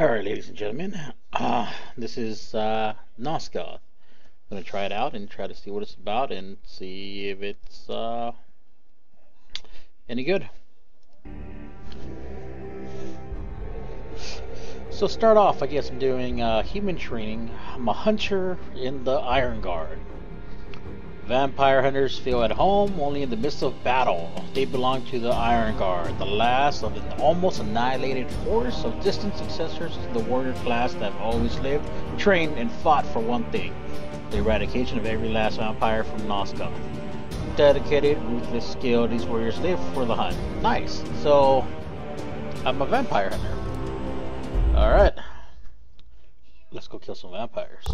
Alright, ladies and gentlemen, uh, this is uh. I'm going to try it out and try to see what it's about and see if it's uh, any good. So start off, I guess I'm doing uh, human training. I'm a hunter in the Iron Guard. Vampire hunters feel at home only in the midst of battle. They belong to the Iron Guard, the last of an almost annihilated force of distant successors to the warrior class that have always lived, trained, and fought for one thing the eradication of every last vampire from Nosgoth. Dedicated, ruthless skill, these warriors live for the hunt. Nice. So, I'm a vampire hunter. Alright. Let's go kill some vampires.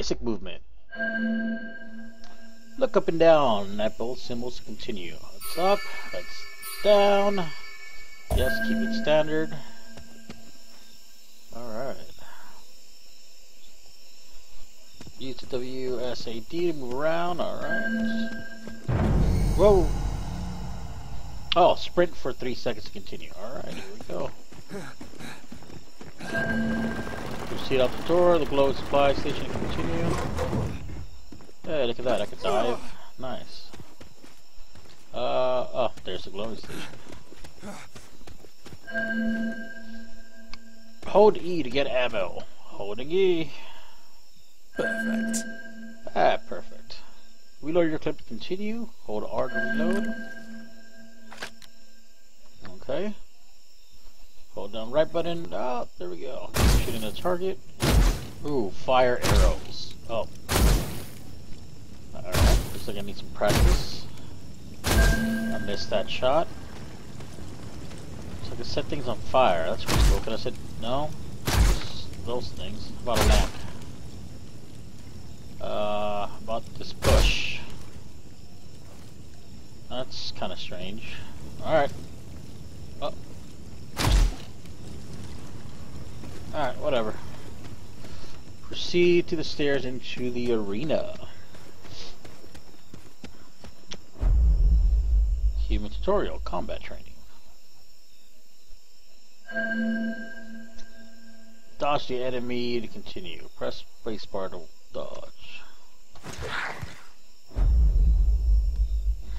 Basic movement. Look up and down. That both symbols continue. It's up. That's down. Yes, keep it standard. Alright. Use the WSAD to move around. Alright. Whoa. Oh, sprint for three seconds to continue. Alright, here we go. Proceed out the door, the glow supply station continue. Hey, look at that, I can dive. Nice. Uh, oh, there's the glowing station. Hold E to get ammo. Holding E. Perfect. Ah, perfect. Reload your clip to continue. Hold R to reload. Okay. Down right button. Ah, there we go. Shooting the target. Ooh, fire arrows. Oh. Alright, looks like I need some practice. I missed that shot. So I can set things on fire. That's pretty cool. Can I set... No? Those things. How about a lamp? Uh, about this bush. That's kind of strange. Alright. Oh. Alright, whatever. Proceed to the stairs into the arena. Human tutorial, combat training. Dodge the enemy to continue. Press spacebar to dodge.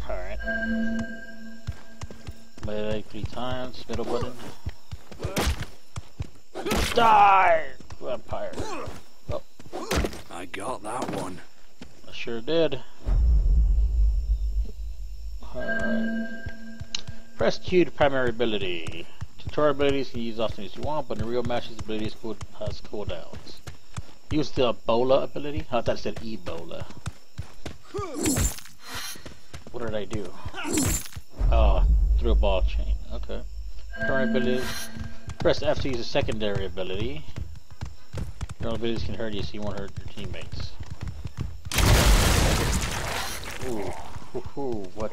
Alright. Melee three times, middle button. Die! Vampire. Oh, I got that one. I sure did. Alright. Press Q to primary ability. Tutorial abilities you can use often as you want, but in real matches, abilities cool, has cooldowns. Use the Ebola ability. Oh, I thought it said Ebola. What did I do? Oh, threw a ball chain. Okay. Current abilities. Press F to use a secondary ability. Your abilities can hurt you, so you won't hurt your teammates. Ooh, ooh, ooh what?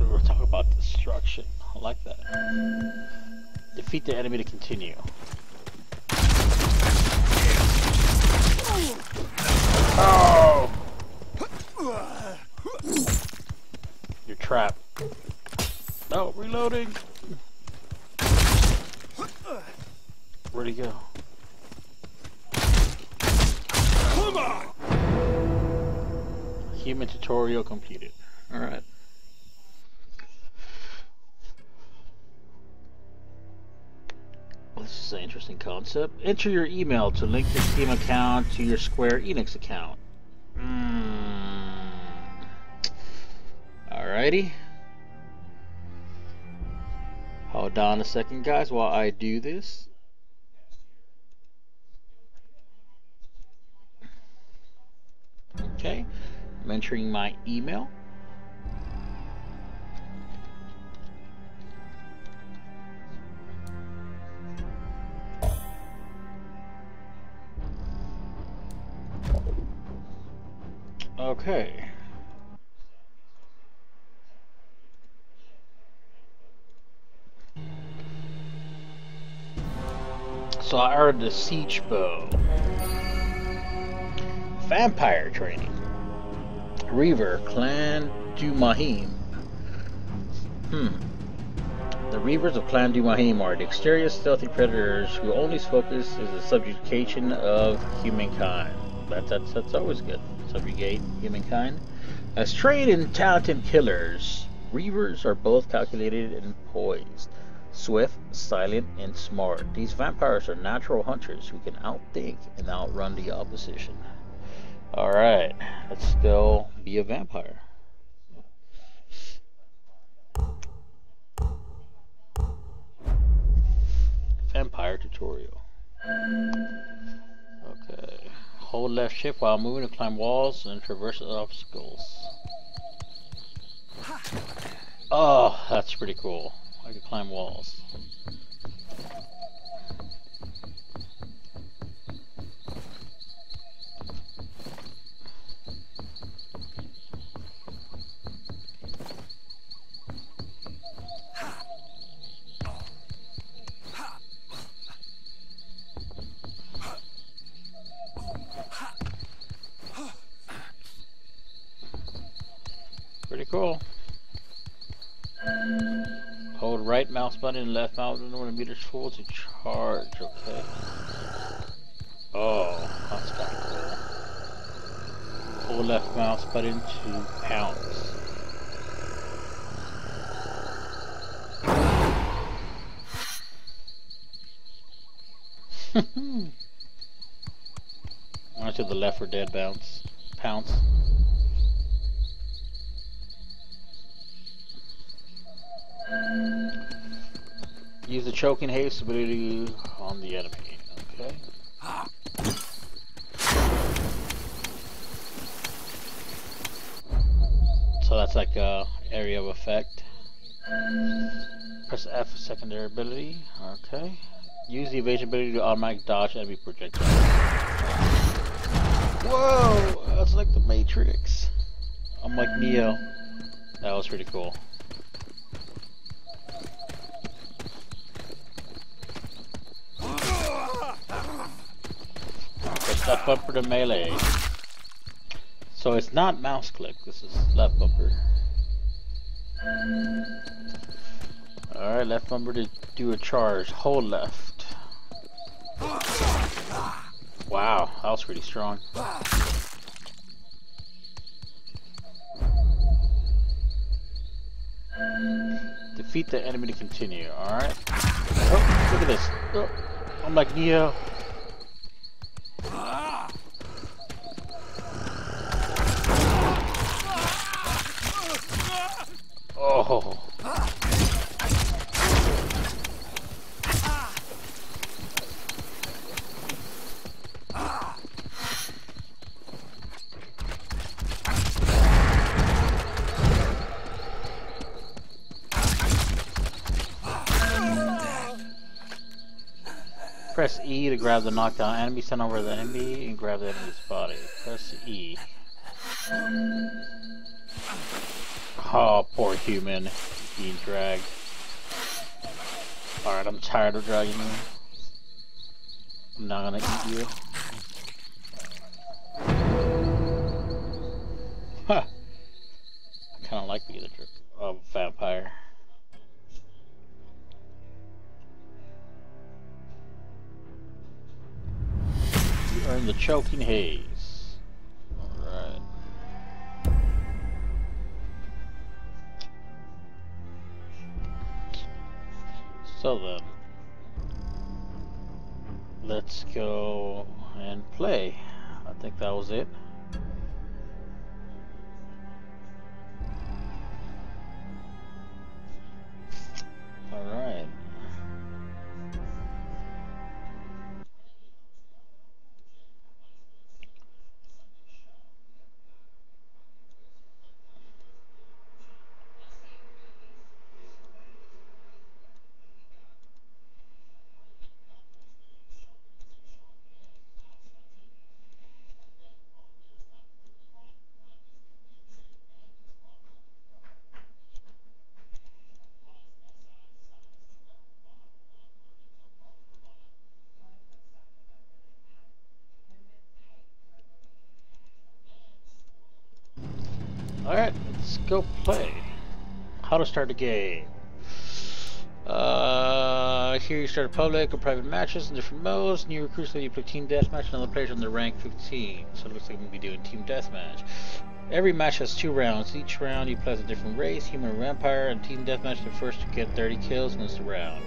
We're talking about destruction. I like that. Defeat the enemy to continue. Oh! You're trapped. Reloading. Where'd he go? Come on! Human tutorial completed. Alright. This is an interesting concept. Enter your email to link your Steam account to your Square Enix account. Mm. Alrighty. Hold on a second, guys, while I do this. Okay, I'm entering my email. Okay. So I ordered the siege bow. Vampire training. Reaver, Clan Dumahim. Hmm. The Reavers of Clan Dumahim are dexterous, stealthy predators whose only focus is the subjugation of humankind. That's, that's always good. Subjugate humankind. As trained and talented killers, Reavers are both calculated and poised, swift, silent, and smart. These vampires are natural hunters who can outthink and outrun the opposition. Alright, let's go be a vampire. Vampire tutorial. Okay. Hold left shift while moving to climb walls and traverse obstacles. Oh, that's pretty cool. Climb walls. Pretty cool. Right mouse button and left mouse button when the meter's full to charge. Okay. Oh, that's kind of cool. Hold left mouse button to pounce. I to the left for dead bounce. Pounce. Use the choking haze ability on the enemy. Okay. So that's like a area of effect. Press F for secondary ability. Okay. Use the evasion ability to automatic dodge enemy projectiles. Whoa! That's like the Matrix. I'm like Neo. That was pretty cool. Press left bumper to melee. So it's not mouse click, this is left bumper. Alright, left bumper to do a charge. Hold left. Wow, that was pretty strong. Defeat the enemy to continue, alright? Oh, look at this. Oh, I'm like Neo. Oh. Press E to grab the knockdown enemy, send over the enemy, and grab the enemy's body. Press E. Oh, poor human. Being dragged. Alright, I'm tired of dragging you. I'm not gonna eat you. Huh. I kinda like being a, a vampire. You earn the choking haze. So then, let's go and play. I think that was it. Let's go play. How to start a game. Uh, here you start a public or private matches in different modes. New recruits let you play team deathmatch and other players on the rank 15. So it looks like to be doing team deathmatch. Every match has two rounds. Each round you play as a different race, human or vampire, and team deathmatch the first to get 30 kills wins the round.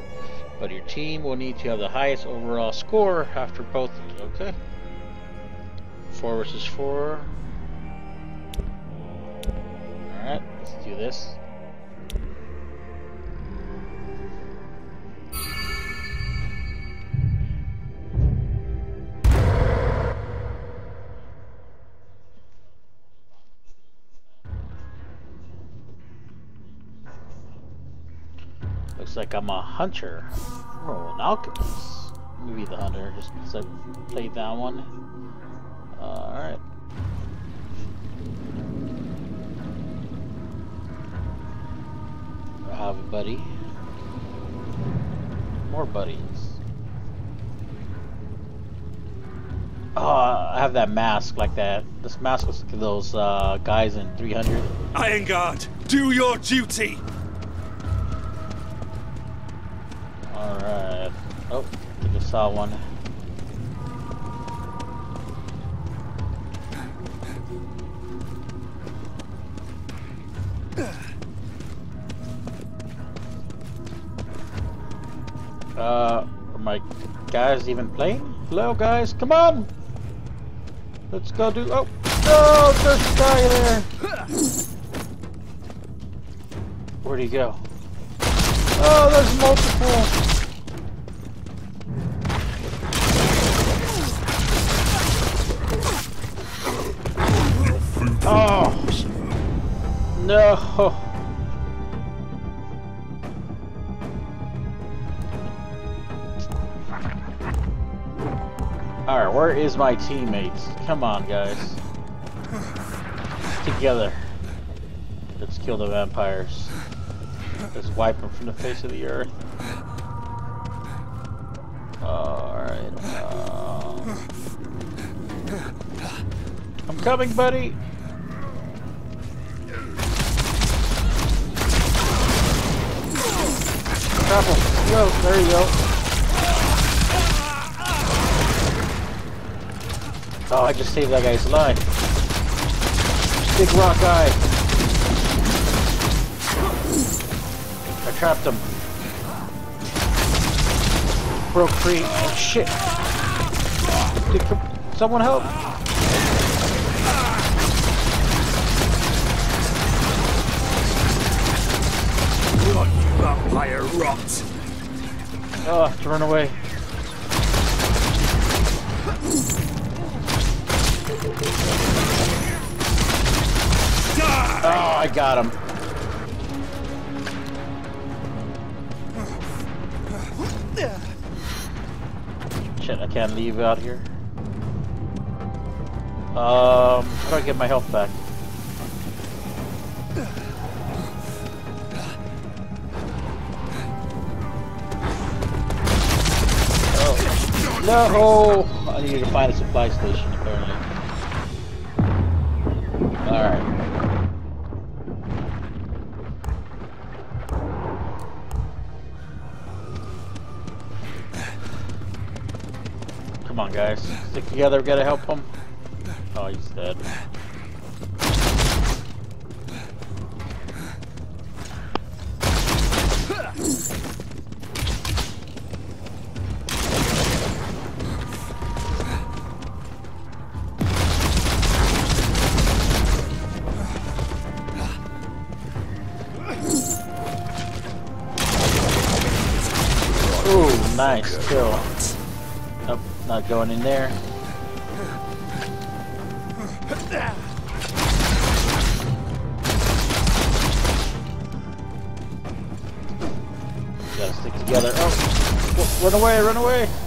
But your team will need to have the highest overall score after both. Okay. Four versus four. Let's do this. Looks like I'm a hunter. Oh, an alchemist. Maybe the hunter, just because I played that one. Uh, Alright. Have a buddy. More buddies. Oh, I have that mask like that. This mask was like those uh, guys in 300. Iron Guard, do your duty! Alright. Oh, I I saw one. Guys even playing? Hello, guys, come on! Let's go do. Oh, no, there's a guy there. Where'd he go? Oh, there's multiple. Oh no! Alright, where is my teammates? Come on, guys. Together. Let's kill the vampires. Let's wipe them from the face of the earth. Alright. Um, I'm coming, buddy! Him. Go. There you go. Oh, I just saved that guy's life. Big rock guy. I trapped him. Broke free. Oh shit. Did someone help? You vampire rot! Oh, I have to run away. Oh, I got him. Shit, I can't leave out here. Um, how do I get my health back? Oh. No! I needed to find a supply station, apparently. Alright. Come on, guys. Stick together, we gotta help him. Oh, he's dead. Going in there. Gotta stick together. Oh, run away, run away!